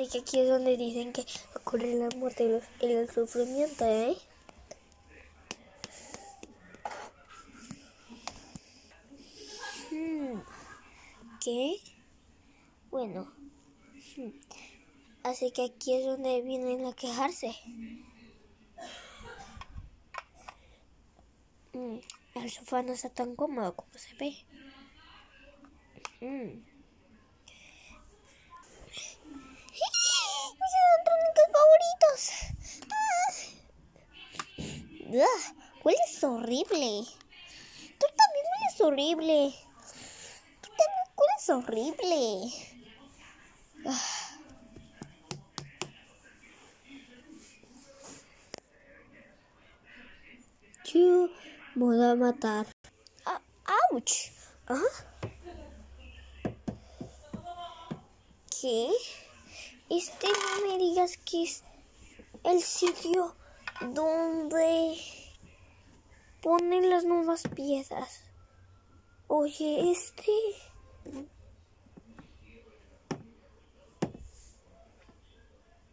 Así que aquí es donde dicen que ocurre la muerte y, los- y el sufrimiento, ¿eh? Hmm, ¿Qué? Bueno. hmm, Así que aquí es donde vienen a quejarse. Mm, El sofá no está tan cómodo como se ve. Mm. Mis electrónicos favoritos. Ah. Ah, hueles horrible. Tú también hueles horrible. Tú también hueles horrible. Ah. Chu, moda matar. Ah, ¡Auch! ¿Qué? Este no me digas que es el sitio donde ponen las nuevas piezas. Oye, este...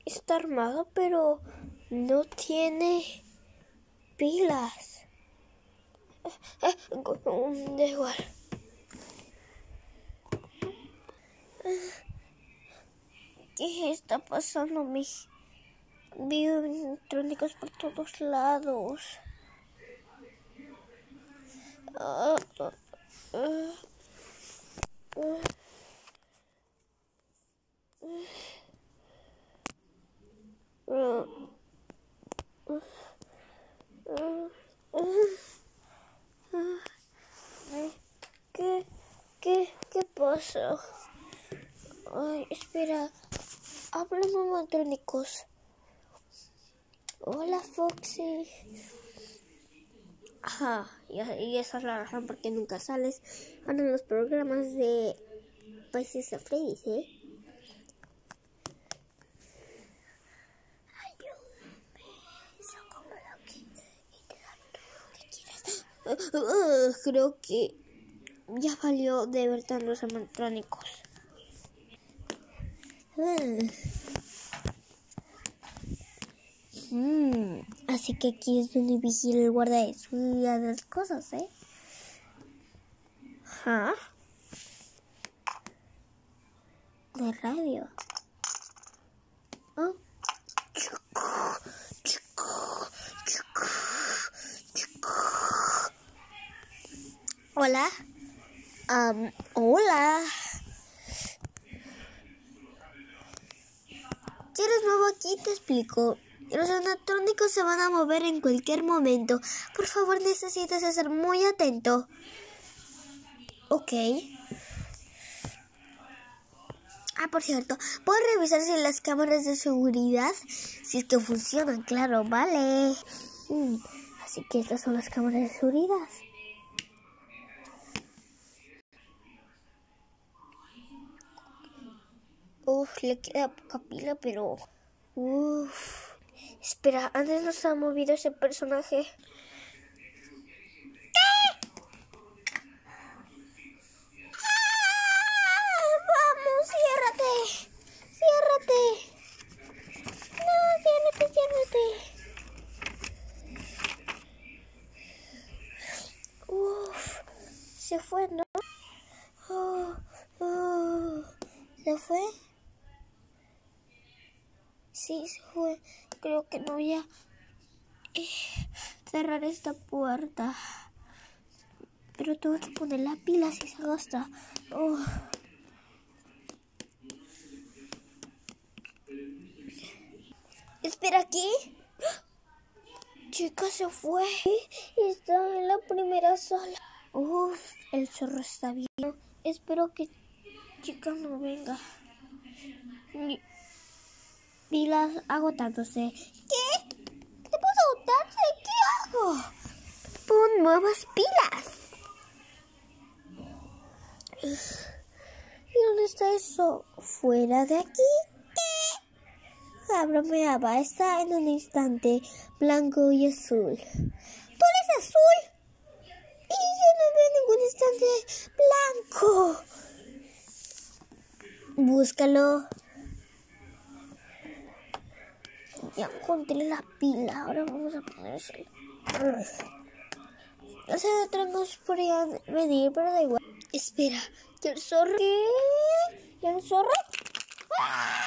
Está armado, pero no tiene pilas. Eh, eh, da igual. ¿Qué está pasando? Mi veo electrónicos por todos lados. Ah, ah, ah, ah. Ah, ah, ah, ah. ¿Qué, qué, qué pasa? Ay, espera. Habla electrónicos. Hola, Foxy. Ajá, y, y esa es la razón por qué nunca sales en los programas de Países de Freddy's, ¿eh? Uh, uh, creo que ya valió de ver tantos electrónicos. Mm. Mm, Que aquí es donde vigila el guarda de de las cosas, ¿eh? ¿Ah? De radio. Oh. Hola. Hola. Si eres nuevo aquí, te explico. Los electrónicos se van a mover en cualquier momento. Por favor, necesitas ser muy atento. Ok. Ah, por cierto, ¿puedo revisar si las cámaras de seguridad, si es que funcionan? Claro, vale. Mm, así que estas son las cámaras de seguridad. Uf, le queda poca pila, pero... Uf. Espera, antes no se ha movido ese personaje. ¡Vamos, ciérrate! ¡Ciérrate! No, ciérrate, ciérrate. Uf, se fue, ¿no? Oh, oh. ¿Se fue? Sí, se fue. Creo que no voy a eh, cerrar esta puerta. Pero tengo que poner la pila si se gasta. Oh. Espera aquí. Chica se fue. Está en la primera sala. Uf, el zorro está bien. Espero que chica no venga. Pilas agotándose. ¿Qué? ¿Qué te puedo agotarse? ¿Qué hago? Pon nuevas pilas. ¿Y dónde está eso? ¿Fuera de aquí? ¿Qué? La bromeaba. Está en un instante blanco y azul. ¿Tú eres azul? Y yo no veo ningún instante blanco. Búscalo. Ya encontré la pila. Ahora vamos a ponérsela. No sé de nos podría medir, pero da igual. Espera, ¿y el zorro qué? ¿Y el zorro? ¡Ah!